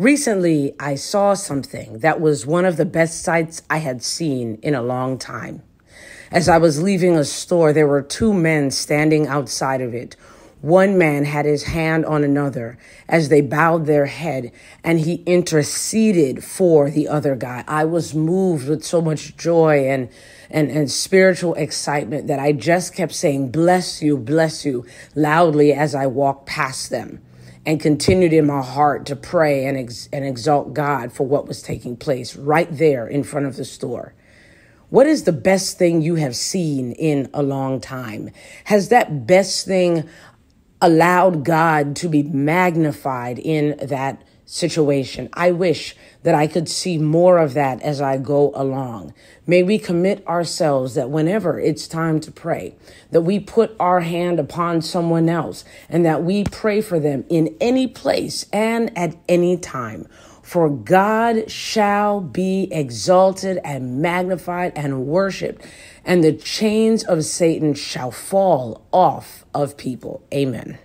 Recently, I saw something that was one of the best sights I had seen in a long time. As I was leaving a store, there were two men standing outside of it. One man had his hand on another as they bowed their head and he interceded for the other guy. I was moved with so much joy and, and, and spiritual excitement that I just kept saying, bless you, bless you loudly as I walked past them and continued in my heart to pray and, ex- and exalt God for what was taking place right there in front of the store. What is the best thing you have seen in a long time? Has that best thing allowed God to be magnified in that situation. I wish that I could see more of that as I go along. May we commit ourselves that whenever it's time to pray, that we put our hand upon someone else and that we pray for them in any place and at any time. For God shall be exalted and magnified and worshiped, and the chains of Satan shall fall off of people. Amen.